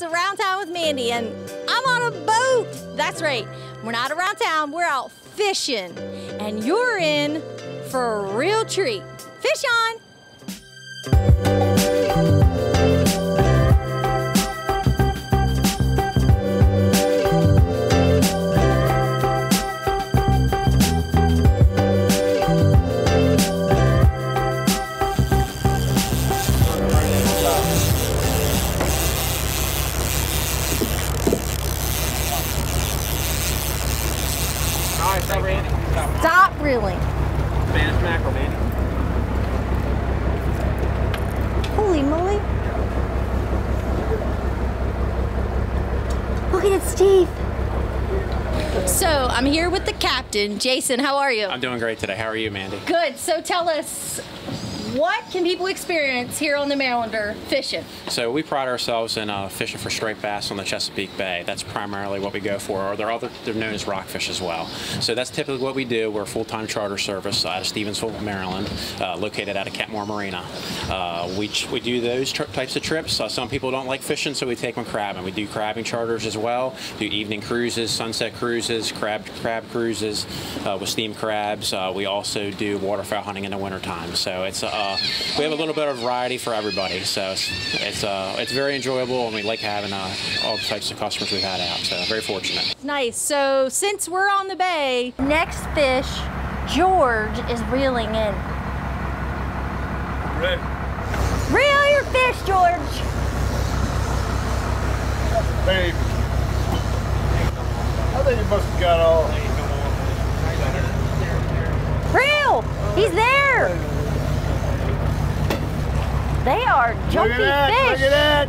it's Around Town with Mandy, and I'm on a boat. That's right, we're not around town, we're out fishing, and you're in for a real treat. Fish on! Stop. Stop. Spanish mackerel, Mandy. Holy moly. Look at its teeth. So I'm here with the captain, Jason. How are you? I'm doing great today. How are you, Mandy? Good. So tell us, what can people experience here on the Marylander fishing? So we pride ourselves in uh, fishing for striped bass on the Chesapeake Bay. That's primarily what we go for. Or they're other they're known as rockfish as well. So that's typically what we do. We're a full-time charter service out of Stevensville, Maryland, uh, located out of Kent Morr Marina. Uh, we we do those types of trips. Uh, some people don't like fishing, so we take them crabbing. We do crabbing charters as well. Do evening cruises, sunset cruises, crab crab cruises uh, with steam crabs. Uh, we also do waterfowl hunting in the wintertime. So it's uh, we have a little bit of variety for everybody. So it's it's, uh, it's very enjoyable, and we like having uh, all the types of customers we've had out. So very fortunate. Nice. So since we're on the bay, next fish, George is reeling in. Ready. Reel your fish, George. Baby. I think you must have got all. Reel. He's there. They are Look jumpy at that! fish. Look at that!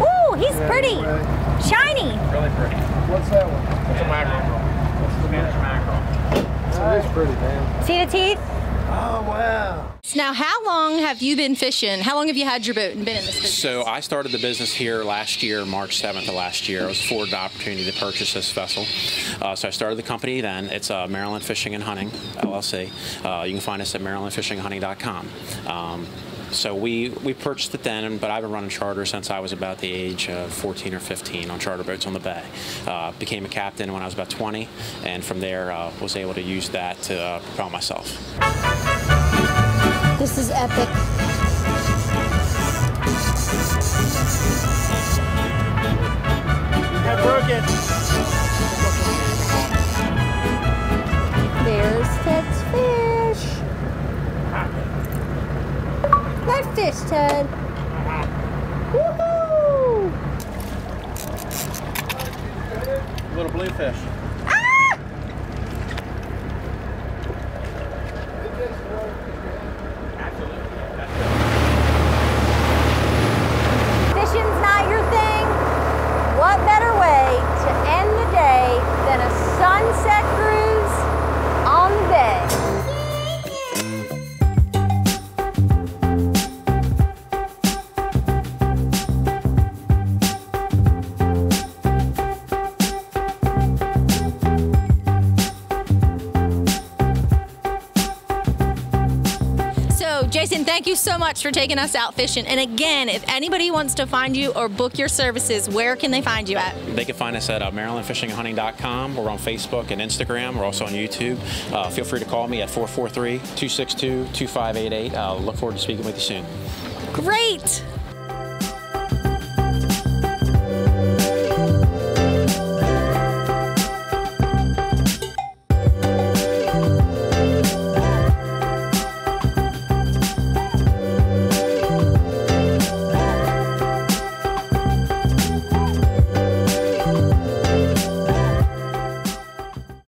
Ooh, he's pretty. Right. Shiny. Really pretty. What's that one? It's a mackerel. Spanish mackerel. That is pretty, man. See the teeth? Oh wow! Now, how long have you been fishing? How long have you had your boat and been in this business? So I started the business here last year, March 7th of last year. I was afforded the opportunity to purchase this vessel. Uh, so I started the company then. It's uh, Maryland Fishing and Hunting, LLC. Uh, you can find us at marylandfishinghunting.com. Um, so we, we purchased it then, but I've been running charter since I was about the age of 14 or 15 on charter boats on the bay. Uh, became a captain when I was about 20, and from there uh, was able to use that to uh, propel myself. This is epic. Fish, Ted. Woohoo! Little bluefish. So, Jason, thank you so much for taking us out fishing. And again, if anybody wants to find you or book your services, where can they find you at? They can find us at uh, MarylandFishingandHunting.com. We're on Facebook and Instagram. We're also on YouTube. Uh, feel free to call me at 443 262 2588. I'll look forward to speaking with you soon. Great!